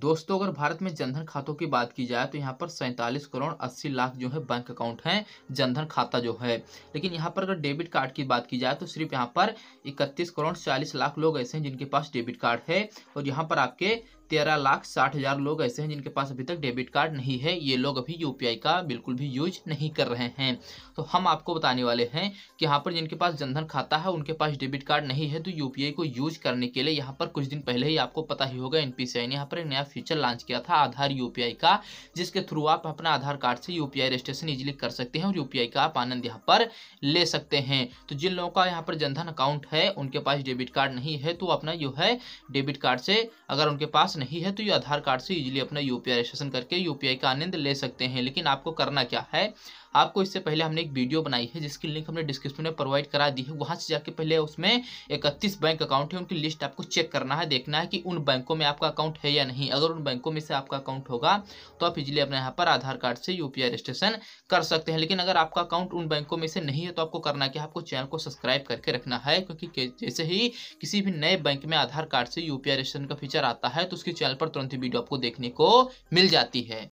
दोस्तों, अगर भारत में जनधन खातों की बात की जाए तो यहाँ पर सैंतालीस करोड़ अस्सी लाख जो है बैंक अकाउंट हैं, जनधन खाता जो है। लेकिन यहाँ पर अगर डेबिट कार्ड की बात की जाए तो सिर्फ़ यहाँ पर इकतीस करोड़ चालीस लाख लोग ऐसे हैं जिनके पास डेबिट कार्ड है और यहाँ पर आपके तेरह लाख साठ हज़ार लोग ऐसे हैं जिनके पास अभी तक डेबिट कार्ड नहीं है। ये लोग अभी यूपीआई का बिल्कुल भी यूज़ नहीं कर रहे हैं। तो हम आपको बताने वाले हैं कि यहाँ पर जिनके पास जनधन खाता है, उनके पास डेबिट कार्ड नहीं है तो यूपीआई को यूज़ करने के लिए यहाँ पर कुछ दिन पहले ही आपको पता ही होगा, एनपीसीआई ने यहाँ पर एक नया फीचर लॉन्च किया था, आधार यूपीआई का, जिसके थ्रू आप अपना आधार कार्ड से यूपीआई रजिस्ट्रेशन इजिली कर सकते हैं और यूपीआई का आप आनंद यहाँ पर ले सकते हैं। तो जिन लोगों का यहाँ पर जनधन अकाउंट है, उनके पास डेबिट कार्ड नहीं है तो अपना जो है डेबिट कार्ड से, अगर उनके पास नहीं है तो ये आधार कार्ड से इजीली अपना यूपीआई रजिस्ट्रेशन करके यूपीआई का आनंद ले सकते हैं। लेकिन आपको करना क्या है? आपको इससे पहले हमने एक वीडियो बनाई है, जिसकी लिंक हमने डिस्क्रिप्शन में प्रोवाइड करा दी है। वहाँ से जाके पहले उसमें इकतीस बैंक अकाउंट है, उनकी लिस्ट आपको चेक करना है, देखना है कि उन बैंकों में आपका अकाउंट है या नहीं। अगर उन बैंकों में से आपका अकाउंट होगा तो आप इजिली अपने यहाँ पर आधार कार्ड से यूपीआई रजिस्ट्रेशन कर सकते हैं। लेकिन अगर आपका अकाउंट उन बैंकों में से नहीं है तो आपको करना क्या आपको चैनल को सब्सक्राइब करके रखना है, क्योंकि जैसे ही किसी भी नए बैंक में आधार कार्ड से यूपीआई रजिस्ट्रेशन का फीचर आता है तो उसकी चैनल पर तुरंत ही वीडियो आपको देखने को मिल जाती है।